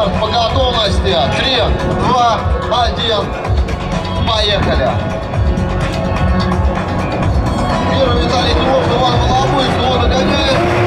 старт по готовности. 3, 2, 1. Поехали. Первый Виталий Кривов, Иван Волобуев, его догоняет.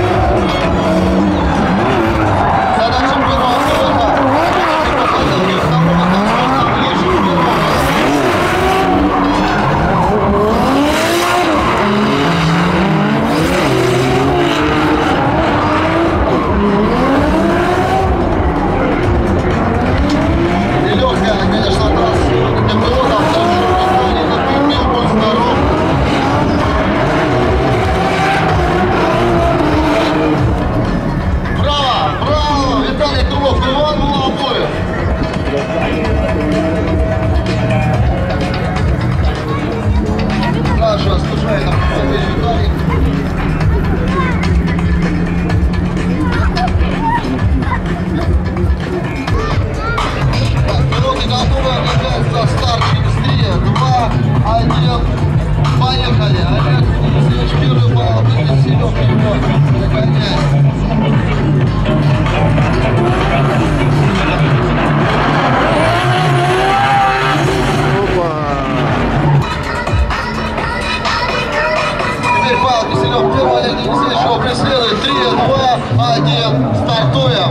Startują!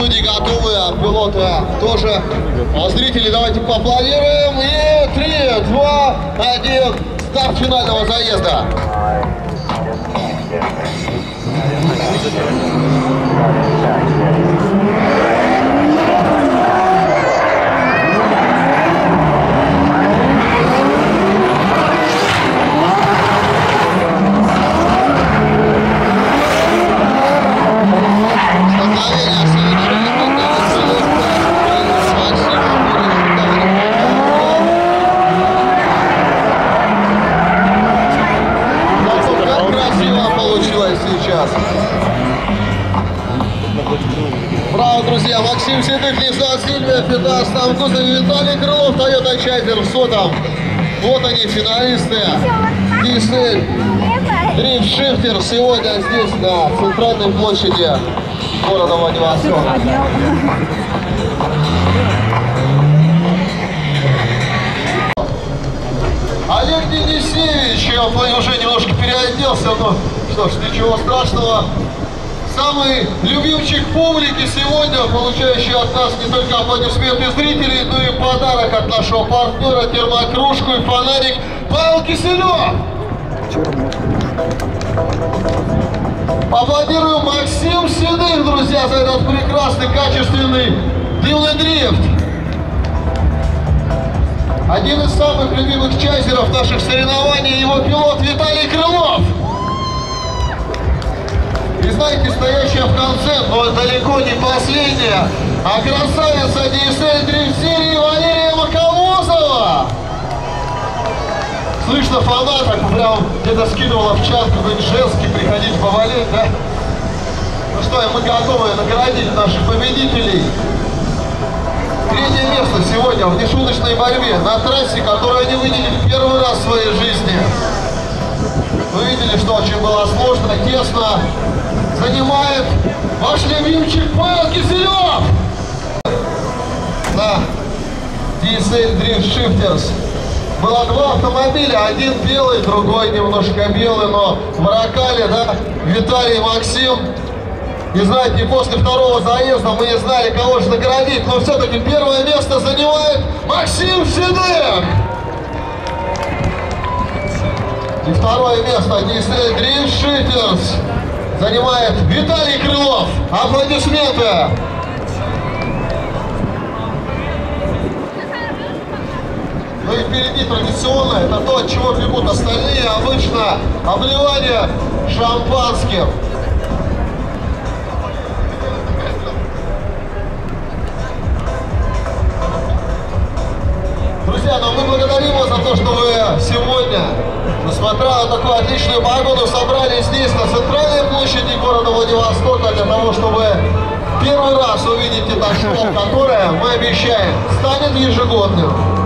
Судьи готовы, а пилоты а, тоже. А зрители давайте поаплодируем. И 3, 2, 1. Старт финального заезда. Сейчас. Браво, друзья! Максим Седых, Нисан Сильвия, Фита, Станкузов, Виталий Крылов, Тойота Чайзер в сотом. Вот они, финалисты. Дисель, Дрифт Шифтер сегодня здесь, на центральной площади города Владивостока. Олег Денисевич, он уже немножко переоделся, но что ж, ничего страшного. Самый любимчик публики сегодня, получающий от нас не только аплодисменты зрителей, но и подарок от нашего партнера, термокружку и фонарик Павел Киселев. Аплодируем Максим Седых, друзья, за этот прекрасный, качественный дымный дрифт. Один из самых любимых чайзеров наших соревнований, его пилот Виталий Крылов. Знаете, стоящая в конце, но далеко не последняя, а красавица DSL Dream серии Валерия Маковозова. Слышно фанаток, прям где-то скидывала в чат какой-нибудь женский приходить повалить, да? Ну что, мы готовы наградить наших победителей. Третье место сегодня в нешуточной борьбе на трассе, которую они видели в первый раз в своей жизни. Вы видели, что очень было сложно, тесно. Занимает ваш любимчик Павел Киселев. На DSL Drift Shifters. Было два автомобиля, один белый, другой немножко белый, но в Ракале, да, Виталий Максим. И знаете, после второго заезда мы не знали, кого же наградить, но все-таки первое место занимает Максим Седых. И второе место Дисней Дрим Шитерс занимает Виталий Крылов. Аплодисменты. Ну и впереди традиционно, это то, от чего бегут остальные, обычно обливание шампанским. Друзья, но мы благодарим вас за то, что вы сегодня, несмотря на такую отличную погоду, собрались здесь, на центральной площади города Владивостока, для того, чтобы первый раз увидеть это шоу, которое, мы обещаем, станет ежегодным.